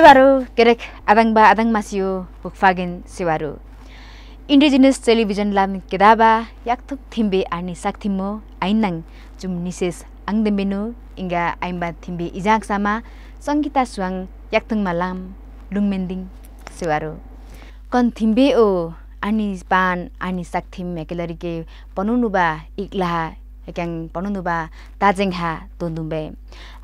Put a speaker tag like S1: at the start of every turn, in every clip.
S1: Siwaru kerek adangba adang masio bukfagin siwaru. Indigenous television lam kedaba yaktuk timbe ani saktimo ainang cum nises angdembenu inga aimba timbe ijak sama song kita suang yaktung malam lungmending siwaru. Kon timbe o ani pan ani saktim mekelari ke ponunuba iklaha ekang ponunuba tajengha tondumbe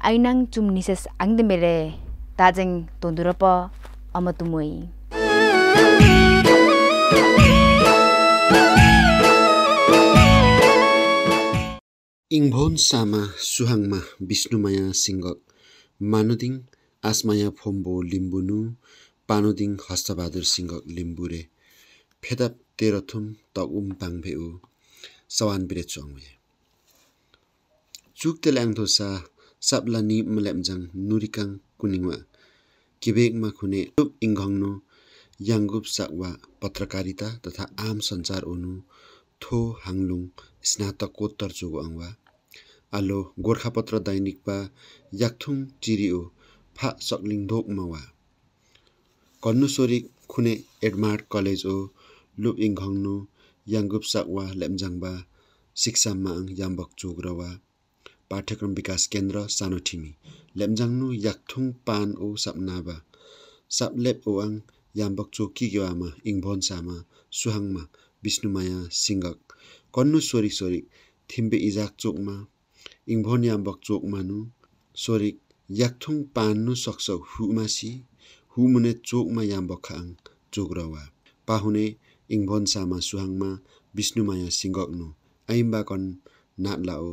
S1: ainang cum nises angdembere 따쟁 돈 들어버 어머 뚜모이
S2: इंभोन सामा सुहाङमा विष्णुमाया सिङ्गक मानुदिङ आसमाया फोम्बो लिम्बुनु पानुदिङ हस्तबहादुर सिङ्गक लिम्बुरे फेदाप तेह्रथुम तक उम पाङभेउ सवान बिरे चुङवे चुक तेल्याङथोसा sabla ni mlemjang nurikang kuningwa किबेकमा खुने टुप इङ्घङ्नु याङ्गुप साकवा पत्रकारिता तथा आम सञ्चार ओनु थो हाङलुङ स्नातकोत्तर चुगो अङ्वा आलो गोर्खापत्र दैनिकपा याक्थुङ चिरिओ फा सक्लिङ धोक मवा। कन्नुसोरी खुने एडमार्ड कलेज ओ लुप इङ्घङ्नु याङ्गुप साकवा लेम्जाङबा शिक्षा माङ याम्बक चोक रवा। पाठ्यक्रम विकास केन्द्र सानो ठिमी। लेम्जाङनु याकथुङ पान ओ सपनाबा। सापलेप सप लेप याम्बक कि गेवामा इङभोन सामा सुहाङमा विष्णुमाया सिङ्गक। कन्नु स्वरिक स्वरिक थिम्बे इजाक चोकमा इङभोन याम्बक चोक मानु स्वरिक याकथुङ पान्नु सक्छ हुमासी सी हुने चोकमा याम्बक खाङ पाहुने इङभोन सामा सुहाङमा विष्णुमाया सिङ्ग्नु आइम्बा कन नापला ओ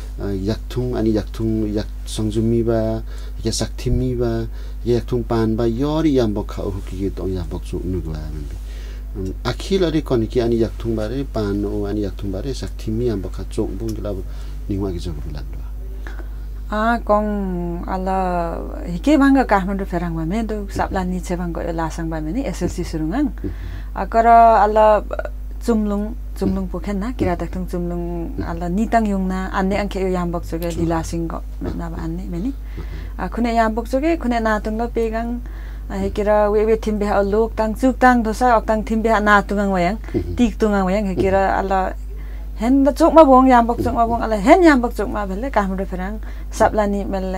S2: ba yakthung pan ba yori yambok kha hu ki to yambok chu nu ba man akhil ari kon ki ani yakthung bare pan o ani yakthung bare sakthimi yambok kha chok bung la ningwa ki jog bulan
S3: Chumlung Chumlung पोखेन न केरा देखङ Chumlung all नितङ युङना हान्ने अङ्ख्या याम बक्चु क्या ढिलासिङको नभए हान्ने भेनी खुनै याम बोक्छु कि खुनै ना तुङ ल पेगाङ हैकेर वे वे थिम्बेहा अलुक्ङ चुकताङ धोसा अक्ताङ थिम्बेहा ना टुगाङ तिक टुङ वयाङ हैकेर अल्ला हेन त चोकमा बोङ याम्बक चोकमा बोङ अल हेन यामबक चोकमा भेल्यो काम्रो फेराङ सबलानी मेल्ल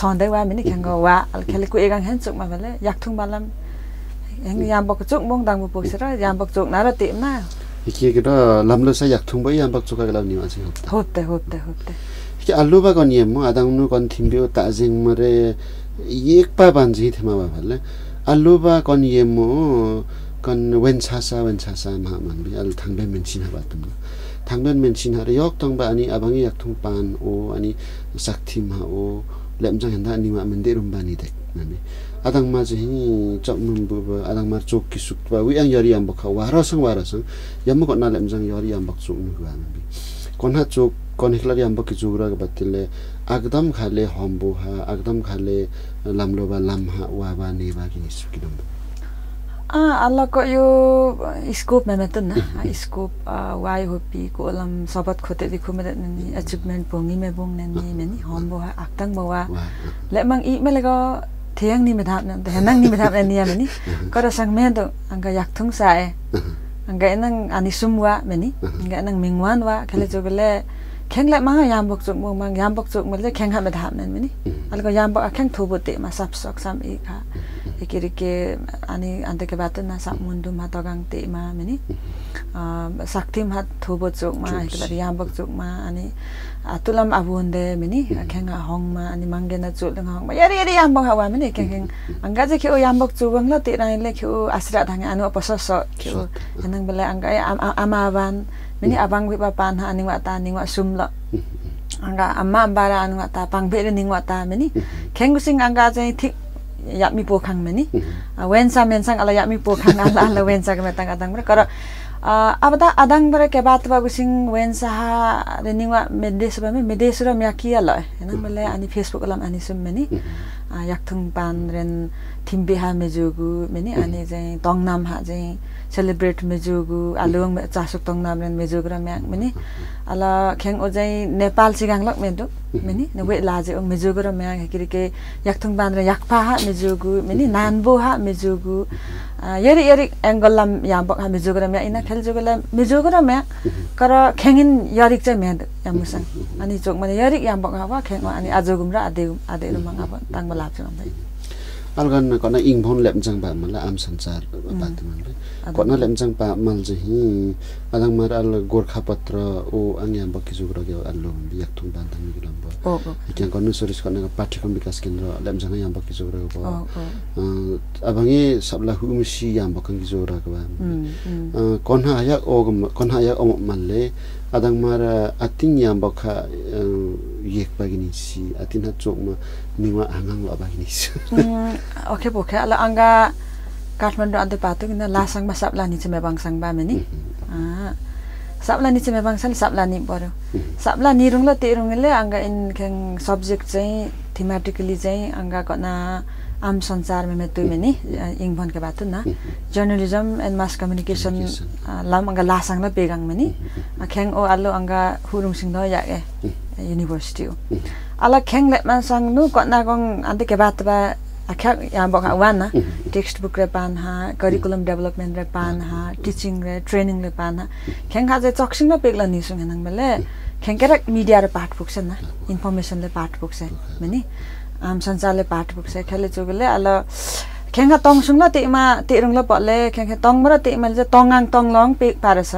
S3: सहँदै वा भने ख्याङ वा अल खेलि कुएगाङ हेन चोकमा भेल्ले याक्कथुङ बालाम
S2: लाम्लोसाङ भयो याम्बाकै अल्लुबा कन्यम हो अङ्ग न कन्थिङ ताजिङमा रे एक पान्जेकी थिएमा बाबाहरूलाई अल्लुबा कन हो कन् वेन्सासा वेन्सासा अहिले थाङ्बा मेन्सिनाहरू त थाङभ मेन्सिन यकथाङ बा अनि अबाङ याकथुङ पान ओ अनि मा ओ लेम्जङ हेन्दा अन्दै दै bu poksira yambok chuk na ra tim na 이게 그라 람로사 약통바이 안박조가 그라 니와지 없다. 없다 없다 없다. 이게 알루바 건이 뭐 아당누 건 팀비오 따징머레 एकपा बान्जी थेमा भले 알루바 건이 뭐건 웬차사 웬차사 마만비 알 당변 mensin ha
S3: batum 당변 เทียงนี่มาทัเนี่ยแต่นั่งนี่มาทับเนี่ยมันนี่ก็เราสังเมตต์อังก็อยากทุ่งใส่อังก็นั่งอันนี้ซุ่มวะมันนี่อังก็นั่งมิงวันวะเขาเลยจะกเลยแข่งละมายามบกจุกมองมายามบกจุกมันเลยแข่งขันม่ทับเนี่ยมันนี่อันก็ยามบกแข่งทูบติมาสับสอกซ้ำอีกค่ะอีกอีกอันนี้อันตะกี้บัตรนะสับมุนดูมาตอกังติมามันนี่าสักทีมาทูบุจุกมาอีกแล้ยามบกจุกมาอันนี้ तुला अबुन्ध मिनिङ हङमा मेन चुलेङमा याबक हामी मिनी अङ्गे खेबक चुबल तिरहे आश्रात दाङ अनु पस खे है अङ्ग आमा मिनिङ पान ह ता नि सौलो अङ्गा आमा बारा अनिवाग पङ्बे र निङ्ग ता मिनि खेङुङ अङ्गा चाहिँ ठिक इतमि पोखाङ मेनि सासँग अ्यामि पो खा वेनसँग अब त आदाङबाट के बात भएको सिंह वेन शाह र निवा मेदेश भयो मेदेश र म्याकिया ल होइन मैले अनि फेसबुक लामा अनि सुम्मे याकथुङ पान रेन थिम्बी हा मिजोगु अनि चाहिँ तङनाम हा चाहिँ सेलिब्रेट मेजुगु आलुङ चासुक तोङनाम रेन र म्याङ मेनि अल खेङ चाहिँ नेपाल सिगाङ्लक मेनि वे ला चाहिँ मेजुगु र म्याङ के अरे केही याकथुङ पान्रेन याक्फा हा मेजुगु मिनी नान्बु हा मिजोगु यरी एरि एङ्गललाई यहाँ बग मिजोग र म्याङ होइन खेलजुगलाई मिजोगो र म्याङ तर ख्याङ्गिन यरिक चाहिँ medu med yamusang ani chok mane yarik yambok ha wa kheng ani ajogum ra ade ade ru mang apa tang balap chang bai
S2: algan kona ingbon lem jang ba mala am sanchar ba teman
S3: kona
S2: lem jang pa mal je hi adang mar al gorkha patra o anya ba ki jugra ge allo biak tung ban tang mi lam ba
S3: ikyang
S2: kona soris kona pathikam bikas kendra lem jang yam ba ki jugra ba abangi sabla hu mi si yam ba kan ki jugra ba kona ya o kona ya o malle adang mar ating yam ba kha yek ba gini si atin ha chok ma niwa hangang lo ba gini si
S3: oke boke ala angga Kathmandu ante patu kina lasang ma sabla ni cheme bangsang ba meni ah sabla ni cheme bangsang sabla आम संसारमा मे तु भने इङभनको बात न। Journalism and mass communication ला अङ्ग लासाङलाई पेगाङ many. ख्याङ ओ अलु अङ्ग खुरुङसिङ ल या ए युनिभर्सिटी हो। अलग नु साङ्गनु कनागोङ अन्त के बात बा आख्या यहाँ बगान वान टेक्स्ट बुक र पान हा करिकुलम डेभलपमेन्ट र पान हा टिचिङ र ट्रेनिङले पान हा। ख्याङ चाहिँ चक्सिङमा पेग्ला निसुङ हेनङ बेलै। ख्याङ केरक मिडिया र पाठ पुग्छ न इन्फर्मेसनले पाठ पुग्छ भने आम संसारले पाठ पुग्छ खेले चोगेले अल खेङ्गा तङसुङ न त्यहीमा तेरुङ ल पत्ले ख्याङ तङबाट चाहिँ तङ्गाङ तङ लङ पेक पारेछ।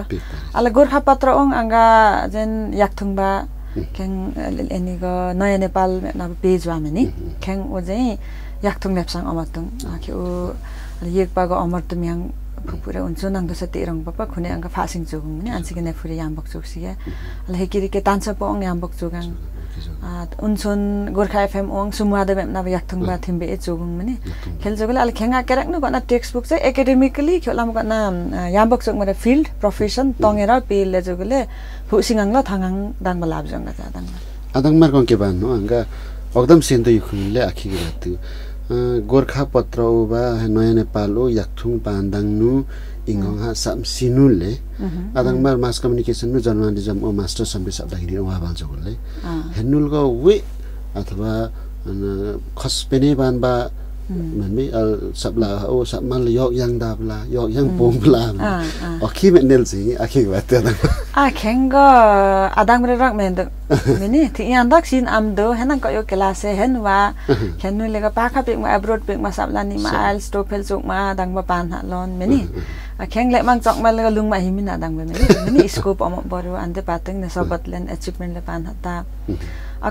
S3: अल गोर्खापात्र ओङ अङ्गा जेन याकथुङबा खेङ ख्याङ यहाँनिर नयाँ नेपाल अब पेज भयो भने खेङ ऊ चाहिँ याकथुङ लेप्साङ अमरथुङ। के ऊ अब येकपाको अमर्थुङ याङ फुकुर हुन्छ नाङ्गो पापा खुने अङ्ग फासिङ चुगुङ नि आन्सिक फुरे याम्बक चोक्सिक्या अहिले खेकी के पङ पो औङ उनसोन गोर्खा एफएम ओङ सुमुवादेव एम नभए याक्थुङ थिम्बे ए चोगुङ पनि खेल चोगुले अलिक खेङ्गा क्याराक्न गर्न टेक्स्ट बुक चाहिँ एकाडेमिकली खेलाम गर्न याम बक्सक मेरो फिल्ड प्रोफेसन तङेर पेले चोगुले फुसिङाङ ल थाङाङ दाङ बलाब जङ्गा जा दाङ
S2: आदाङ मार्क के भन्नु हङ्गा एकदम सिन्द युखुले आखि के भत्यो गोर्खा पत्र ओबा नया नेपाल ओ याथुङ पान दाङ नु इङ सिनले
S3: आदङमा
S2: मास कम्युनिकेसनमा जर्नालिजम ओ मास्टरसम्म सक्दाखेरि उहाँ बाँचोहरूले हेन्नुलको वे अथवा खस्पेनै बाँध्बा
S3: खेङ अदङ यहाँ राखिन आमदो हेन केलावाईले पाखा पिकमा एब्रोड पिकमा नि स्टोभल चोमा अदङ पान हटलो खेलेमा चाहिँ लुमा हिमिन स्कोप अन्त सबद्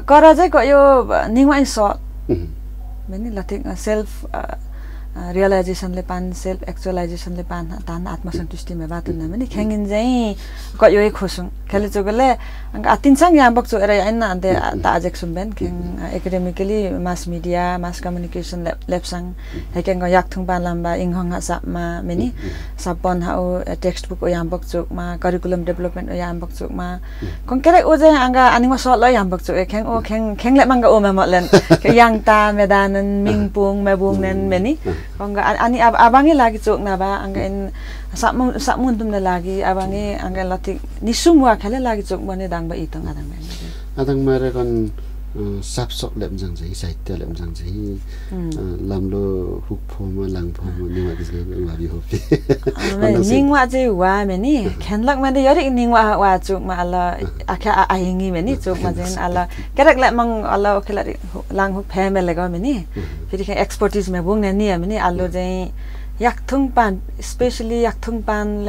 S3: कर चाहिँ क्यो नि many nothing uh, self uh, रियलाइजेसनले पान सेल्फ एक्चुअलाइजेसनले पान तान आत्मसन्तुष्टिमा बात हुन्न भने ख्याङ्गिन चाहिँ क यो खुसुङ। खेले चोगले तिनसङ यहाँ बक्चो एरा होइन अन्ते ताजेक सुम्बेन खेङ academically mass media mass communication लेप्साङ हेकेङ याक्थुङ पा लाम्बा इङहङ सापमा मेनि। सापन हाउ टेक्स्ट बुक यहाँ बक्चोकमा करिकुलम डेभलपमेन्ट यहाँ बक्चोकमा। कङ्केरे ओ चाहिँ आङ्गा आनिमा सल यहाँ बक्चोक खेङ ओ खेङ खेङले माङ्गा ओ मेमलेन। याङता मेदानन मिङपुङ मेबुङ मेनि। ङ्गा अनि अबाै लागि चोक नभए अङ्ग साप मुम्न लागि अब अङ्ग लति निसु वा खेल चोक बने दबाई
S2: साफसँगङ्वा
S3: चाहिँ वाम् खेनमा निङ्वा वा चोकमा अल आख्या भने चोकमा अल क्यारेक ला अल ओखेला लाङहुक गयो भने फेरि एक्सपर्टिजमा बुङ नि हामी चाहिँ याकथुङ पान स्पेसली याकथुङ पानी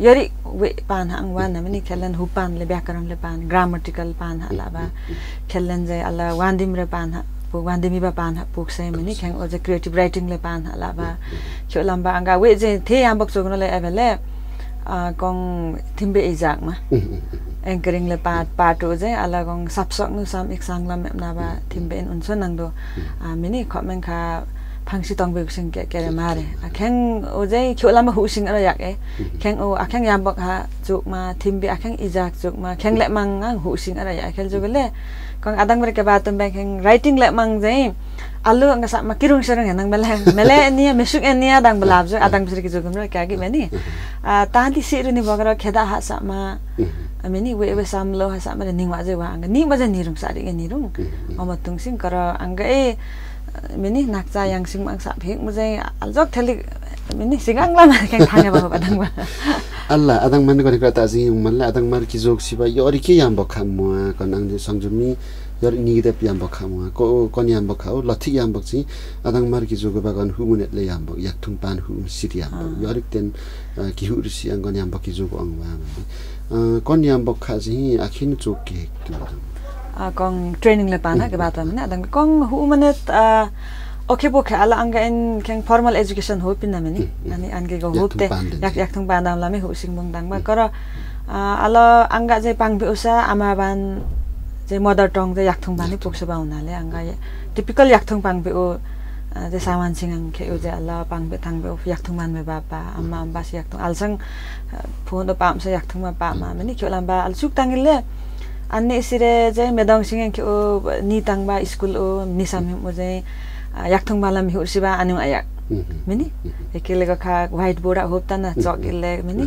S3: यरी वे पान हाङ वान हामी खेलन हु पानले व्याकरणले पान ग्रामटिकल पान हालाबा खेलन चाहिँ अल्ला वान्दिम रे पान वान्दिमी बा पान पुग्छ हामी ख्याङ अझ क्रिएटिभ राइटिङले पान हालाबा खे लम्बा अङ्गा वे चाहिँ थिए आम्बक चोक्नले एभेले कङ थिम्बे इजाकमा एङ्करिङले पाट पाटो चाहिँ gong sapsok nu sam ik sanglam na ba timbe in unso nang do phangsi tong be sing ke ke mare akheng o jai khola ma hu sing ara yak e kheng o akheng yam bak ha juk ma thim bi akheng izak juk ma kheng le mang ang hu sing ara yak khel jogale kong adang mere ke ba tum bang kheng writing le mang jai alu anga sa ma kirung serang nang mele mele nia mesuk nia dang belab jo adang bisri ki jogum ra kya gi mani a ta di si ru ni bagara kheda ha sa ma ameni we we sam lo ha sa ma ning wa je wa anga ning ba je nirung sa ri ni rung oma tung sing kara anga e mini nakza yang sing mang sa phek mu jai aljok theli mini singang la ma keng thanga ba badang ba
S2: Allah adang man ko ni kata zi man la adang mar ki jok si ba yori ki yam ba kham mo kon ang sang jumi yor ni de piam ba kham ko kon yam ba khau lathi yam ba chi adang mar ki jok ba kon hu mu net le yam ba yak thung pan hu si yam ba yor ten ki hu si ang kon yam ba ki jok ang ba kon yam ba kha ji akhin chok ke tu
S3: कङ ट्रेनिङले पाएन कि बादमा नि? अन्त कङ हु मैले ओखे पोखे अल आङ्गा खेङ फर्मल एजुकेशन हो पिन्न भने अनि अनि के हुँ या याकथुङ बामै हो सिङबुङ ताङ्बा तर अल आँगा चाहिँ पाङपेको छ आमा बान जे मदर टङ चाहिँ याकथुङ बानै पुग्छु भए हुनाले अङ्गा टिपिकल याकथुङ बेउ जे सामान सिङ खेऊ चाहिँ अल पाङ्पे थङ्बे याकथुङ मान भयो बाबा आमा आम्बा याकथुङ आलसङ फु मा छ याकथुङमा पापमा भने खेल्लामा अलसुक ताङले अनि यसरी चाहिँ मेदङ सिङके निताङबा स्कुल हो म चाहिँ याकथुङबाला मेहोर्सिवा आन्यौँ आयाक मिनिकेलेको खा व्हाइट बोर्ड हो त न चकेले मिनि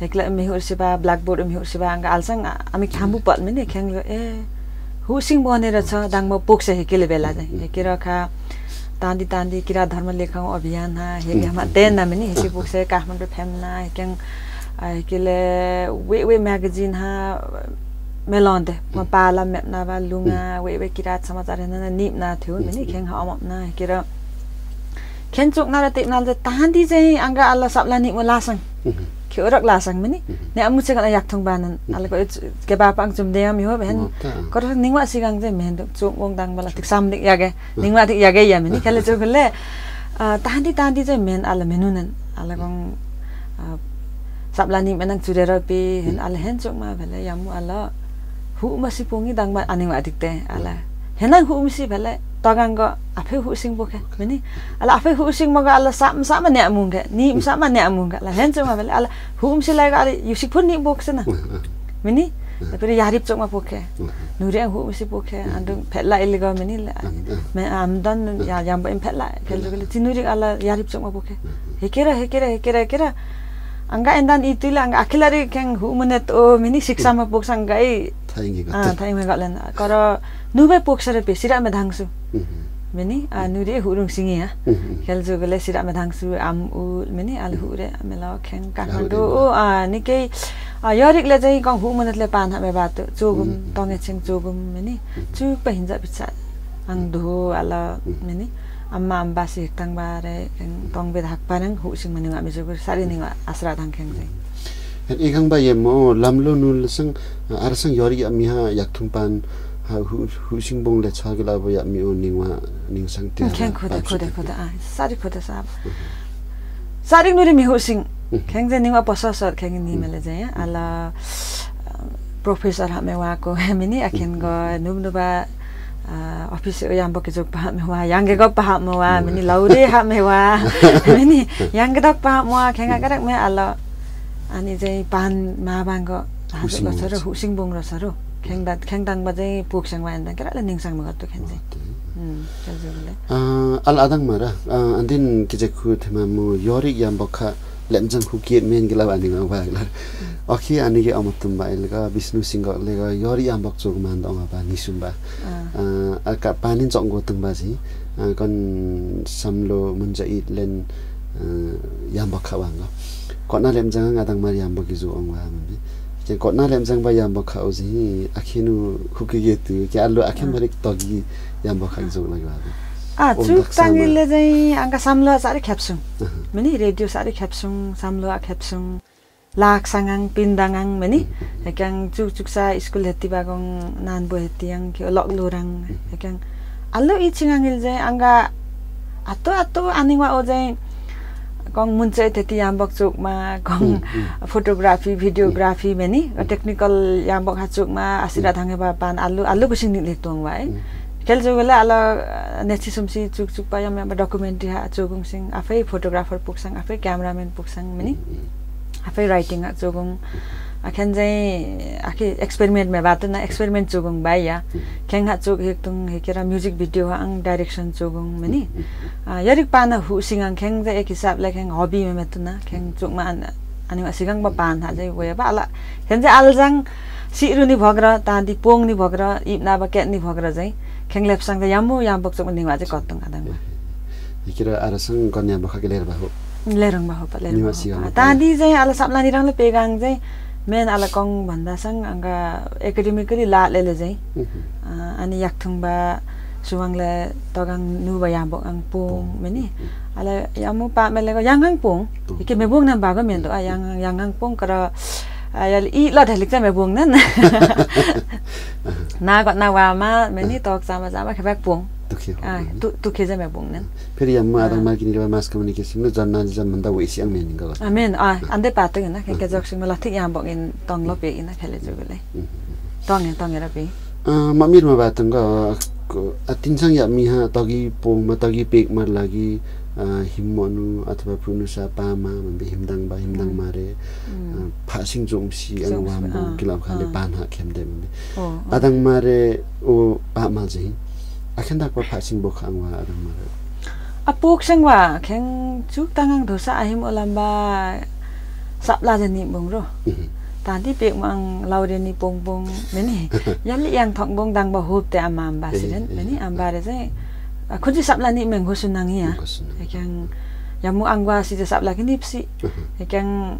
S3: हेक्ल मेहोरसिवा ब्ल्याक बोर्ड मिहोर्सिवा हाल्छ हामी ठाम्बु पल मिनी ख्याङ ए हुसिङ बनेर छ दाङमा पुग्छ हेकेले बेला चाहिँ हेके रखा तान्दी तान्दी किरा धर्म लेखाउँ अभियान हेकेमा त्यहाँ मिनी हेके पोक्से काठमाडौँ फ्याम्मा हेकेङ हेकेले वे वे म्यागजिन हा melonde ma pala mep na ba lunga we we kirat samachar na nip na thyo ni kheng ha amap na kira khen chuk na te nal de tan di jai anga alla sap la ni mo lasang khyo rak lasang mini ne amu che kana yak thong banan alla ko ke ba pang chum de mi ho ben ko ningwa sigang je men chuk wong dang bala tik sam dik yage ningwa tik yage ya mini khale chuk le tan di tan di je men alla menunan हु मस पोगिदङ् आला हेना घुबसि भले तगामगो आफै हुने अपेय साम सब सबै उमु नि सबमा न्या उमु हेमा भेला हुन निक्सन मिनी यपरि यहाँ चोमा पोखे नुब मसि पोखे अन्त फेद लाइले गो मिल आमदन जाबै फेदला फेदिङ यापच चोगमा पोखे हेके हेके हेके हेकेर अङ्गाइदान अखिल हु मिनी तिनी सिक्मा पोख्सँग गाई
S2: me amdan ya yam
S3: ba phela phel jogale tinuri ala yarip chok ma poke hekera hekera hekera hekera angga endan itila angga akhilari keng hu manet o mini siksa ma pok sanggai 타잉이 아 타잉 gatlen kara nube pok sare pe sira me dhangsu meni a nuri hurung singia khel jo gele sira me dhangsu am u meni al hure amela khen kathmandu o a nike a yorik le jai kong hu manat le pan ha me bat jogum tonge ching jogum meni chu pa hinja bicha ang do ala meni amma amba si tang bare tong be hak panang hu sing mani nga me jogur sari ni asra thang kheng
S2: jai ikhang ba ye mo lamlo nul sang arsang yori ami ha yak thung pan ha hu hu sing bong le cha gila bo ya mi o ningwa ning sang te ken khoda khoda khoda
S3: a sari khoda sa sari nuri mi hu sing keng je ningwa posa sa keng ni mele je ala professor ha me wa ko mini aken go num nu ba office yang bo ke jok pa me wa yang ge go pa me wa mini laure ha me wa mini yang ge अनि चाहिँ पान महाबाङ्ग हाँसेको छ र हुसिङबुङ रहेछ र ख्याङदाङ ख्याङदाङमा चाहिँ पोकसाङमा आएन केटाले निङसाङमा गर्छ खेल
S2: चाहिँ अल अदाङमा र दिन के चाहिँ कुथेमा म यरिक या बखा ल्याम्जाङ खुके मेन गेला भानीमा उभाएला अखि अनि के अमतुम्बा अहिलेका विष्णु सिंहले ग यरि आम्बक चोकमा अन्त अमापा निसुम्बा पानी चङ्गो तुम्बा चाहिँ कन सम्लो मुन्जा इट लेन yambo kawa nga kot na lem jang ngadang mari yambo ki zu ong wa ham ke kot na lem jang ba yambo ka o ji akhe khuki ge tu ke allo akhe mari to gi yambo ka zu na ga ba
S3: a chu tang le jai ang ka samla sa mani radio sa re khap sung samla lak sangang, ang pindang ang mani ekang chu chu sa school heti ba gon nan bo heti ang ke lok lo rang ekang allo i chingang le jai ang ato ato aningwa o jai कङ मुन्चै त्यति याम्बक चोकमा कङ photography videography भने technical याम्बक हाचोकमा आशीर्वाद धङ्गे बाबा पान आलु आलुको सिङ्गोङ है। बेला अल नेसी सुम्सी चुकचुक्वा डकुमेन्ट्री चोगुङ सिङ आफै फोटोग्राफर पुग्छ आफै क्यामराम्यान पुग्छ भने आफै राइटिङ चोगुङ। खानखि एक्सपेरिमेन्टमा भएको एक्सपेरिमेन्ट चुगौँ भाइ या। खेङहाँ चोक हेकदुङ हेकेर म्युजिक भिडियो आङ डाइरेक्सन चुगौँ हो यरिक पाना हु सिगाङ खेङ एक हिसाबले खेङ हबीमा मेतु न। खेङ अनि अनिमा सिगङमा पाना चाहिँ उयो भए अल खेन चाहिँ आलजाङ सिरुनि भग्र तादि पोङनि भग्र इप ना केत्नी भग्र चाहिँ खेङ लेप्चङ चाहिँ यामो याम्बोकचो चाहिँ कत्तुङ आह्र ताँदी चाहिँ अल सपना निराम्रो पेगाङ चाहिँ मेन आला कङ भन्दासँग अङ्ग एकाडेमिकली लाले चाहिँ अनि याथुङबा सुवाङले तग नुबा याबोङ पोङ मैनी अहिले यहाँ म पाप याङ पोङ के मेबोङ न भाग मेन्दो याङ याङ पोङ र अहिले इल लथालिक्छ मेबोङ नागत न वामा मैनी तवक चामा चामा खेपाक पोङ
S2: दुखी
S3: दुखे जमे बुंगन
S2: फेरि यम आदम मार्किन रिवर मास कम्युनिकेसन ने जनाले ज मन्दा वेसी अमे मेनिङ ग आमे
S3: आ अंदे पाते गना के जक्स म लाथि या बगे तंग ल पे इना खेले जुगले तंग ने तंग रे पे अ
S2: ममिर म बात ग आ तीन संग या मिहा तगी पो म तगी पेक मर लागि हिमनु अथवा पुनुसा पामा म बिहिम दंग बा हिम मारे फासिङ जोंसी अनुवा म किलाम खाले पान हा खेम दे मारे ओ पामा चाहिँ akhenda ko phasing bo khangwa adang ma
S3: apuk sengwa kheng chu tangang dosa ahim olamba sap la jani bong ro tan ti pek mang laure ni bong bong meni yali yang thong bong dang ba hop te amam ba siren meni amba re je khonji sap la năng meng à. sunang ya kheng yamu angwa si je sap la kini psi kheng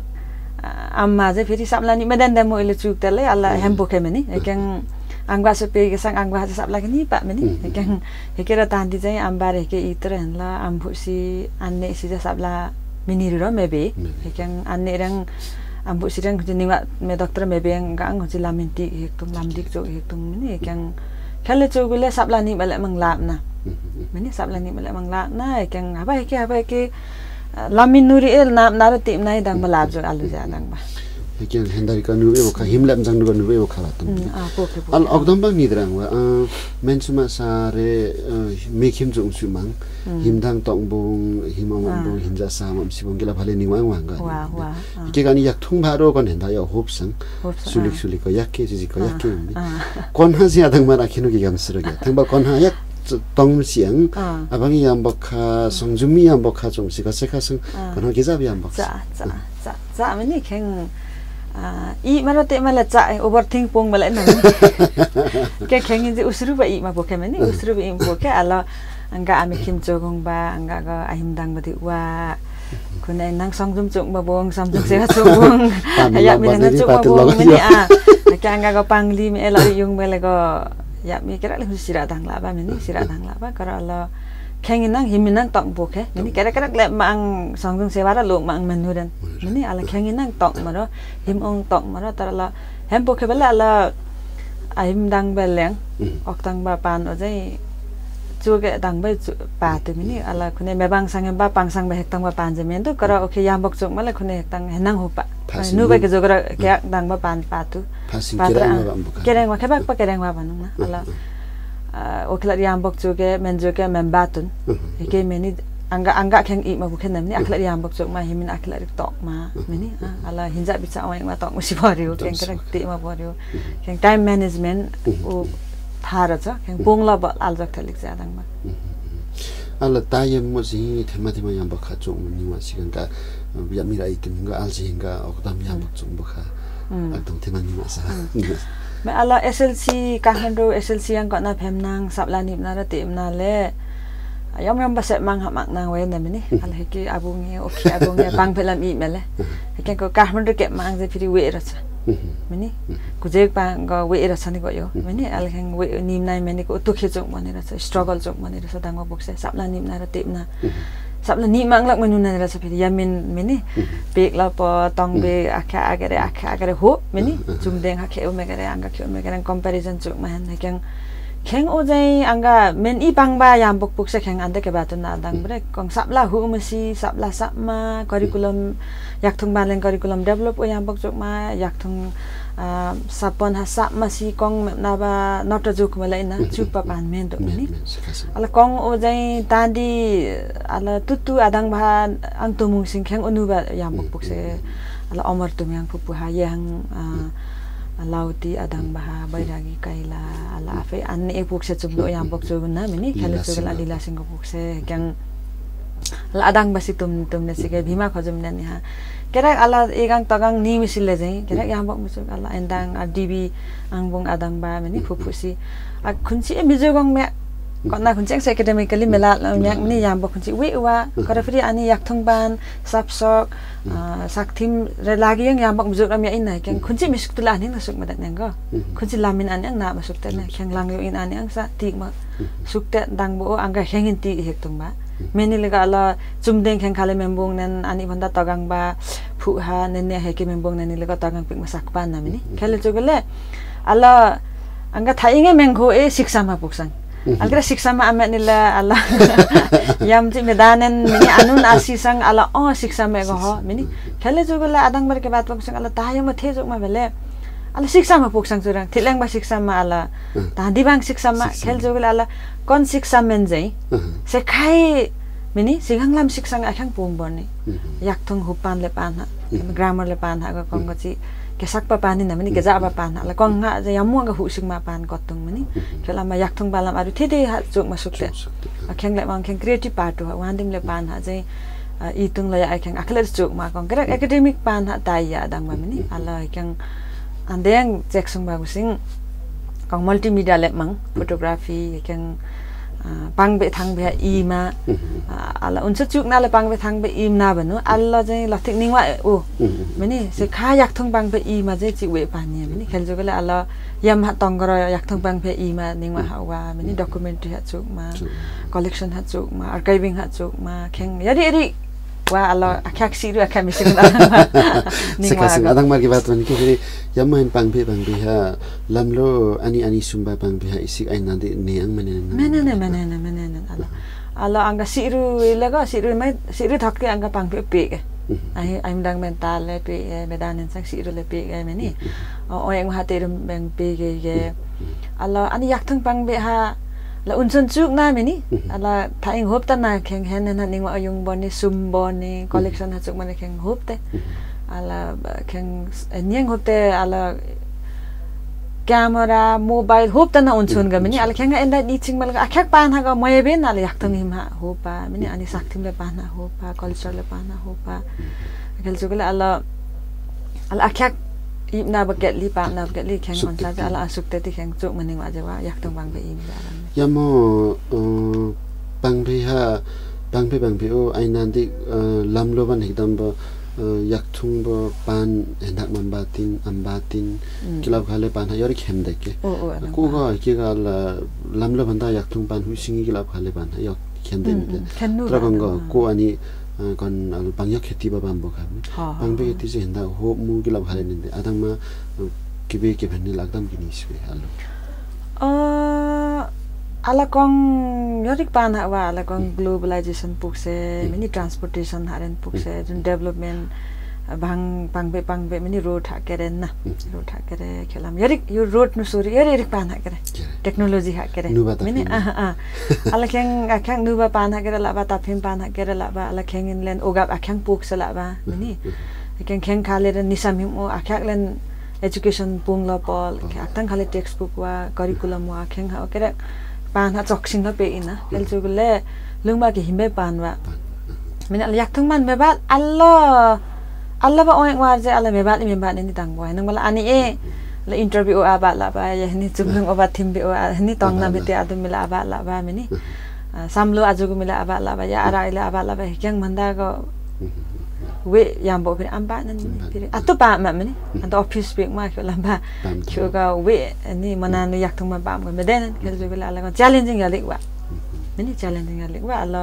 S3: amma je pheri sap la ni medan demo ile chu te le alla hembo ke meni kheng अङ्गवासो पेकसङ आङ्बा चाहिँ सापला कि नि पाप मिनि एकक्याङ हेकेर तान्ति चाहिँ अम्बार हेके इतर हेर्ला अम्फूसी आन्नेसि चाहिँ सबला मिनिर मेबे। हेक्यौँ आन्ने इरङ अम्फूसिङ हुन्छ निवा डक्टर मेबे गङ हुन्छ लामिटिक हेकथुङ लाम टिगोग हेकथुङ भने एकङ खेल्यो चौगुले नि निपबाले अमङ लाभना मैले सबला नि अम लाभ न एक्याङ हावा हेके हा हैके लामि नुरी ए नापना र तिपना दङबा लाभ जोग आलु जादङ
S2: gang ji laminti hek tum lamdik jo hek tum meni hekang khale cho gule sap la ni bale mang lap na meni sap la ni bale mang lap na hekang apa heke apa heke lamin nuri el nam nara tim nai dang balap jo alu ja dang ba ikin hendari ka nuwe waka himlam jang nuwe nuwe waka latam
S3: al ogdam
S2: bang nidrang wa mensuma sare mekhim jung su mang
S3: himdang
S2: tong bong himam bong himja sa mam si bong gila phale ni wang wang ga
S3: ike
S2: gani yak thung bharo kon henda ya hop sang
S3: sulik
S2: sulik ko yak ke ji ko yak ke kon ha ji adang mara khinu ki gam sura ga thang ba kon ha yak tong siang abang yang bokha songjumi yang bokha jong si ka se ka sang kon ha giza bi yang bokha za
S3: za za za meni kheng इमा चाहिँ over thing पौ मलाई खेल्ने उस्रुबमा पोखे मिनि उस्रुब पोखे all अङ्ग आ मखिम चो गुम्बा ग आहिम सङ्जम चोमा सङ्जम चराबो एङ्गली मेबम सिरा दाङ लि सिरा दाङला अ kengin nang himin nang tong bu ke ini kira kira le mang songjung sewa ra lung mang menu dan ini ala kengin nang tong maro him ong tong maro tar ala hem bu ke bela ala ahim dang beleng ok tang ba pan o jai chu ke dang ba pa tu ini ala kune me bang sang ba pang sang ba hek tang ba pan je men tu kara ok yam bok chok mala kune hek tang henang hu pa nu ba ke jogara ke dang ba pan pa tu kereng wa ke ba pa kereng wa banung na ala oklat yang bok juga men juga men batun ike meni angga angga keng i ma bukan namni aklat yang bok juga ma himin aklat tok ma meni ala hinja bisa awang ma tok musi bariu keng kera ti ma bariu keng time management o thara cha keng pongla ba aljak thalik jadang ma
S2: ala tayem mo si thema thema yang bok kha chung ni wa sigan ka ya mira itim ga alji ga okdam yang bok chung bok kha akdam thema ni ma sa
S3: me ala SLC Kathmandu SLC yang kau na pemnang sablani na rati na le ayam yang basat mang hak mak nang wen ni ala heki abungi oki abungi bang pelam i mele heki ko Kathmandu ke mang je piri we rasa meni ku je pa go we rasa ni ko yo meni ala heng we nim nai meni ko tu khejong mani rasa struggle jong mani rasa dangwa bokse sablani na rati na sabla ni mang lak menu na rasa pidi yamin meni pek la po tong be akha agare akha agare ho meni zum deng hakhe o megare anga khe o megare comparison chuk man hekeng kheng o jai anga men i bang ba yam bok bok se kheng ande ke batun na dang bre. Kong sabla hu masi sabla sapma curriculum yak thung ban leng curriculum develop o yam bok chuk ma yak thung सपन हा साप मसी कङ नाबा not जोख मलाई न चुप पान main दो अल कङ ओ जै तादी अल तुतु आदांग भा अंग तो मुंग सिंग खेंग ओनु बा या मक अल अमर तुम यांग पुपु हा यांग लाउती आदांग भा बैरागी काइला अल आफै अन्य एक पुसे चुप दो या मक न मिनी खले चुप ला दिला सिंग पुसे क्यांग अल आदांग बसी तुम तुमले सिके भीमा खजुम न केटा आला एगाङ तगाङ निमिसिले चाहिँ के अरे यहाँ बङ मिसो आला एन्दाङ आ डिबी आङ आदाङ बा मनि फुफुसी आ खुन्छि ए मिजो गङ मे कन्ना खुन्छि एक एकेडेमिकली मेला न्याङ मनि यहाँ बङ खुन्छि वे वा करे फ्री आनी याक थंग बान सबस साक्थिम रे लागि यांग यांग बक मुजुरा मिया इनै केन खुनसि मिसक तुला नसुक मदन नंग खुनसि लामिन अन नङ ना मसुक त न इन अन नङ सा तिग मा सुक त दंग बो आंगा हेंग इन ति मेन लगाला चुमदेन खें खाले मेंबोंग नन अनि भन्दा तगाङबा फुहा नेने हेके मेंबोंग नन लगा तगाङ पिक मा सख पान खेले चोगले आला अंगा थाइंगे मेंगो ए शिक्षामा मा पुक्सन
S2: शिक्षामा
S3: शिक्षा मा आमे निला आला याम जि मेदानन मिनी अनुन आसी संग आला ओ शिक्षा मेगो हो मिनी खेले चोगले आदांग बात पुक्सन आला ताया म थे जुक भेले अल शिक्षामा पुग्छङ चुरङ थिङ्बा शिक्षामा आला दा दिबाङ खेल खेलजोकले अल कन शिक्षा मेन चाहिँ सेकेमिनी सिङलाम शिक्षा आख्याङ पुग्नु पर्ने याकथुङ हुपानले पान ग्रामरले पान कङ्गची कङ्गो चाहिँ के साक्कपा पानीन भने के जाबा पान हा कङा हुसिङमा पान कत्थुङ पनि खेलामा याकथुङ बालाम अरू ठिटिआ चोकमा सुक्छ अख्याङ अङ्ग क्रिएटिभ पार्ट हो वाङदिङले पान हा। चाहिँ इतुङलाई अख्याङ आफ चोकमा कङ्ग्रेक एकाडेमिक पान हा ताइयो अङमा पनि अल आख्याङ andeng chek sung ba sing kong multimedia le mang photography akhang pangbe thangbe ima ala unsa chuk na le pangbe thangbe im na banu alla jai lathik ningwa o meni se kha yak thong pangbe ima jai chi we pani meni khel jogale ala yam ha tongro yak thong pangbe ima ningwa ha wa meni documentary ha वा अल अख्याक्सिरु अख्या मिसिरु सकासिङ
S2: आदाङ मार्गी बात भने के फेरि यम हैन पाङफे पाङबिहा लम्लो अनि अनि सुम्बा पाङबिहा इसिक आइ नादे नेयाङ मने न मने न मने
S3: न मने न अल अल अङ्ग सिरु लग सिरु मै सिरु थक्के अङ्ग पाङफे पेगे ai anh đang bên ta lệ bị bên đàn nên sắc sĩ rồi lệ bị cái mình đi, ở anh hoa tê rồi bên bị cái cái, alo anh yak thằng bang bị ha la unsun chuk na meni ala thaing hop ta na kheng hen na ning wa yung boni sum boni collection ha chuk mane kheng hop te ala kheng nyeng hop te ala camera mobile hop ta na unsun ga meni ala kheng enda ni ching mal ga akhak pan ha ga moye ben ala 이 나밖에 리바 나밖에 리 캥건 자자 알아 숙대 디 캥쪽 문이 와제와 약동 방배 임자
S2: 야모 어 방배하 방배 방배오 아이난디 람로반 히담바 약퉁 반 엔닥만 바틴 안 바틴 클럽 갈레 반하 여리 캠데게
S3: 고가
S2: 이게가 람로반다 약퉁 반 후싱이 클럽 갈레 반하 역 캔데인데
S3: 들어간 거고
S2: 아니 कन अल पाङ्ग्या खेती बा bamboo खामे पाङ्ग्या खेती चाहिँ हिँड्दा हो मु गिला भाले निन्दे आदममा के बे के भन्ने लाग्दम कि निस्के हालो
S3: अ अला कं यरिक पान वा अला ग्लोबलाइजेसन पुक्से मिनी ट्रान्सपोर्टेसन हारेन पुक्से जुन डेभलपमेन्ट भाङ पाङ्बे पाङ्बे पनि रोड हाकेर न। रोड हाकेर खेलाम। यरिक यो रोड सोरी यरि यरिक पान हाकेर टेक्नोलोजी हाकेर मिनि अलख्याङ आख्याङ नुबा पान हाकेर लाबा ताफिङ पान हाकेर लाबा अलख्याङ इन्ल्यान्ड ओगा आख्याङ पुग्छ लाबा। मिनि ख्याङ ख्याङ खालेर निसामिम ओ आख्याङ ल्यान्ड एजुकेसन पुङ्ल पल। आख्याङ खाले टेक्स्ट बुक वा करिकुलम वा ख्याङ खा के अरे पान हा चक्सिङ पे इन खेलचुकुलले लुङबा कि हिमे पान वा। मिनि अलि याक्थुङ मान मेबा अल्ल allah ba oeng war je allah me ba me ba ni tang boy nang bala ani e la interview a ba la ba ya ni chung oba thim be o ni tong na be te adu mila ba la ba me ni samlo aju gu mila ba la ba ya ara ila ba la ba kyang manda go we yam bo pir amba nan pir atu pa ma mani and office speak ma kyo lamba
S2: kyo
S3: ga we ni mana no yak thuma ba ma meden kyo be la la challenging ya wa mani challenging ya wa ala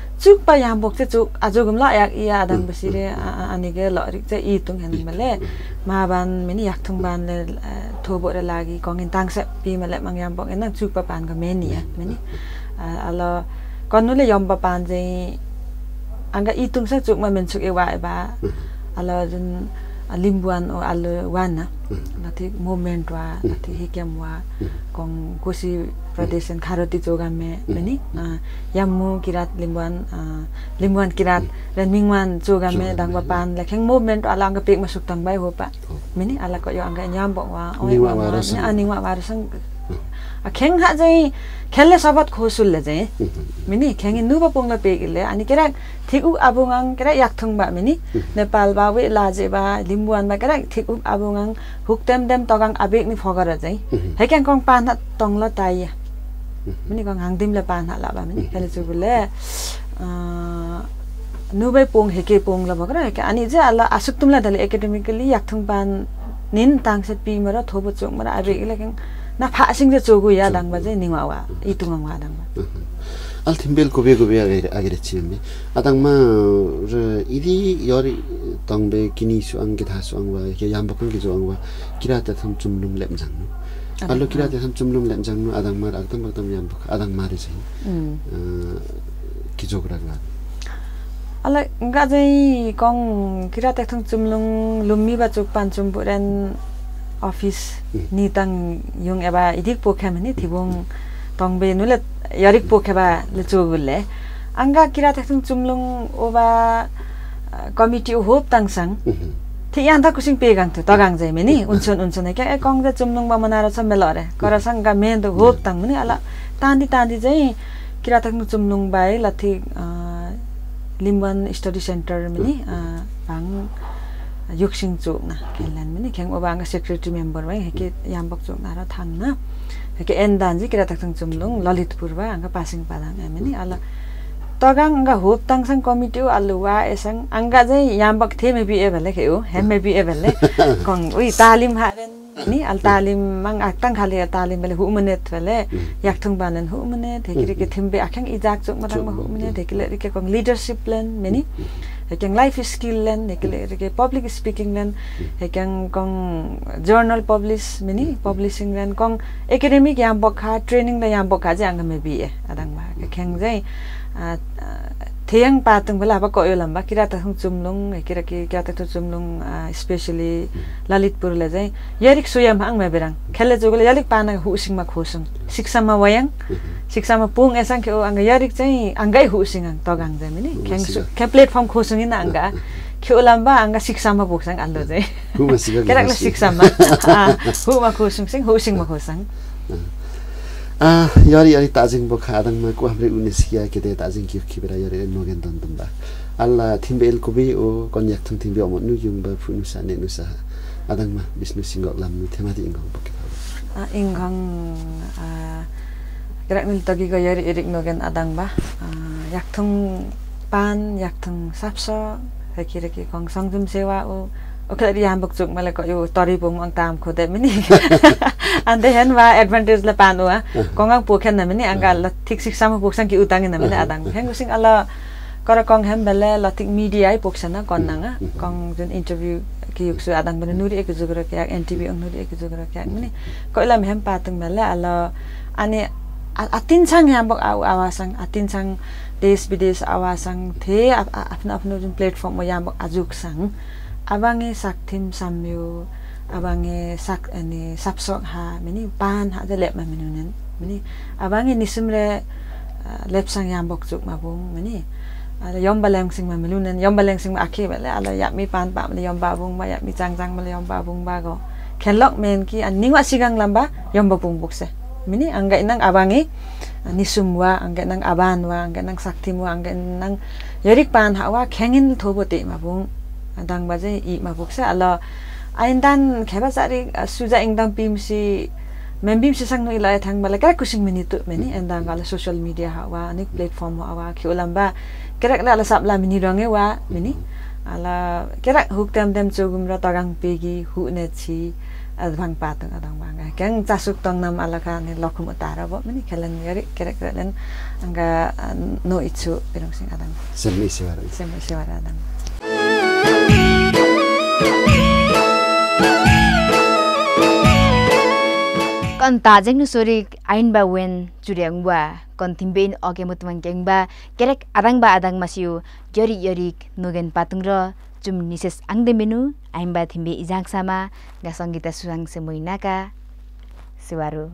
S3: चुक्पापोक चाहिँ चुक आज घुम ल या इयाङ बसिरे अनि के ल अरिक चाहिँ इतुङ हेर्नु मैले मानि याकथुङ बानले थोर लागे कङ्गेन ताङसा पिब्लेप याम्पोक हेर्न चुक्पा पानको मेन या होइन अल कन्नुले यम्पापान चाहिँ अन्त इटुङस चुपमा मेनसुके वा ए भए अल जुन लिम्बुवान आल वान नथि मोभमेन्ट वा नथि हेक्याम वा कङ कोसी प्रदेश खारोती चोगामे पनि याम्मु किराँत लिम्बुवान लिम्बुवान किराँत र मिङवान चोगामे दाङ्गा पान ल्याख्याङ मोभमेन्ट अलग अङ्ग पेकमा सुक्थङबाइ होपा पाइने यो अङ्ग यहाँ वाइवास अनिङ खेङात चाहिँ खेल्ने सबद् खोसुलले चाहिँ मिनी खेङ नुबा पोङ्लो पेगिले अनि केरा ठिक के केरा याकथुङ बा मिनी नेपाल बाइ लाजे बाम्बुवानमा क्याक आबुङ हुक तेम द्याम् तगाङ आबेग नि फगर चाहिँ हेकेङ कङ पाना तङ्ल ताइया ल कङ मिनिकङ हाङदिमलाई पान हाला बाले चुबुले नुबै पोङ हेके पोङ ल भग्र हेके अनि अल आसुक्थुम्लाई त एकाडेमिकली याकथुङ पान नि ताङसाट पिमेर थोबो चोङमा मेरो क्याङ ङ्गे किमलुङ्ग्नु अलु
S2: किरात्याङ्गमारी छैन
S3: अफिस निताङ युङ एबा इदिक पोख्या नि थिबोङ तङबे नुले यरिक पोखेबा ले चोले अङ्का किरातेक्सुङ चुम्लुङ ओबा कमिटी ओ होप ताङसाङ पे गाङ थियो तगाङ चाहिँ मे नि हुन्छ हुन्छ है क्या कङ्ग्रे चुम्लुङमा मनाएर छ मेला अरे करासाङ गा मेहन त होप ताङ भने अल तान्दी तान्दी चाहिँ थाक्नु चुम्लुङ बा है लिम्बन स्टडी सेन्टर मिनी भाङ युक्सिङ चोक न सेक्रेटरी मेम्बर भयो के याम्बक चोक नआएर थाङ्ना एन्डान चाहिँ किराताङ चुम्लुङ ललितपुर भयो अङ्ग पासिङ पादाङ् अल तगाङ अङ्ग होप तङसाङ कमिट्यो अलु वा एसाङ आँगा चाहिँ याम्बक थिए मेबी ए भेल्ले खे हो हे मेबी ए भेल्ले खङ तालिम हारेन नि अल तालिममाङ आक्ताङ खाले तालिम भाले हुने थियो याकथुङ बालेन हुने थ्याकिरहेके थिम्बे आख्याङ इजाक चोकमा हुमुमिने ठेकीले के कङ लिडरसिपले मेनी हे लाइफ स्किल लेन हे क्या पब्लिक स्पिकिङ लेन हे कङ जर्नल पब्लिस मिनी पब्लिसिङ लेन कङ एकाडेमिक यहाँ बखा ट्रेनिङ त यहाँ बखा चाहिँ आङ्गमा बिए आदाङमा ख्याङ चाहिँ थेयाङ पातुङ बेला अब कयो लम्बा किरातखुङ चुम्लुङ किराकी किरातखुङ चुम्लुङ स्पेसली ललितपुरले चाहिँ यरिक सुयाम आङमा बेराङ खेले जोगले यालिक पाना हुसिङमा खोसुङ सिक्सामा वयाङ सिक्सामा पुङ एसाङ खेउ आङ यरिक चाहिँ आङ्गै हुसिङ आङ तगाङ जाम नि ख्याङ खे प्लेटफर्म खोसुङ इन आङ्गा खेउ लम्बा आङ्गा शिक्षामा पुग्छाङ आल्लो चाहिँ केटाको सिक्सामा हुमा खोसुङ सिङ हुसिङमा खोसाङ
S2: यरी यरी ताजिङ बो खादङमा को हाम्रो किया के दे ताजिङ कि खिबेरा यरी नोगेन दन दम्बा अल्ला थिम्बे एल ओ कन्याक थुङ थिम्बे अम नु युङ बा फुनु सा ने नुसा आदङमा विष्णु सिंह लाम्नु थेमाथि इङ्गङ बके
S3: आ ग्राक मिल तगी ग यरी एरिक नोगेन आदङ बा याकथुङ पान याकथुङ सापस हेकिरेकी कङ संजुम सेवा ओ कोही अरू यहाँ बोक मैले यो तरै पोङ अङ्ग ताम् खो नि अन्त हेर्नु भए एडभान्टेजलाई पानुवा कङ पोखेन भने अङ्ग ठिक शिक्षामा पुग्छन् कि उताङेन भने आधाङ फ्याङको सिङ अल कर कङ ल ठिक मिडिया पोख्छन कन्नाङ कङ जुन इन्टरभ्यू के हुन्छु आधाङ भन्दा नुरी एक जोग्रो क्याक एनटिभीको नुरी एक जोग्रो के भने कोही लाम ह्याम्प पातुङ भेल्याल्ले अल अनि अतिन्साङ यहाँ बोक आवाज साङ आतिनसाङ देश विदेश आवाज साङ थिए आफ्नो आफ्नो जुन प्लेटफर्म हो यहाँको आजको साङ sang abange saktim samyo abange sak ani sapsok ha mini pan ha de lep ma minunen mini abange nisumre lepsang yam bok juk ma bung mini ala yom baleng sing ma milunen yom baleng sing ma akhi bale ala ya mi pan pa ma yom ba bung ma ya mi chang chang ma yom ba bung ba go khelok men ki an ningwa sigang lamba yom ba bung buk se mini angga inang abange nisumwa angga nang abanwa angga nang saktimwa angga nang yarik pan hawa khengin thobote ma bung दाङबा चाहिँ इमा पुग्छ अल आइन्दा खेवा साह्रै सुझा इङ्दम पिम्सी मेम बिम्सी साङ नो इल आइथङ्बालाई क्याक कुसिङ मिनितुप भने अन्त सोसियल मिडिया हावा वा अनेक प्लेटफर्म हा खलाम्बा केरकले अल सबलामिनि रङै वा मिनी अल केरक हुँदैम चौगुम र तगाङ पेगी हुने छि अङ पातुङ अङ्बाङ चासोक तङ नम् अल खाने लखुम तार भयो भने खेलन गरी केराक नो इच्छु पिरङसिङ
S1: kon tajeng nu sori ain ba wen curiang ba kon timbein oke mutuman keng ba kerek adang ba adang masiu yori yori nugen patung ro cum nises angde menu ain ba timbe ijang sama ga songita susang semuinaka siwaru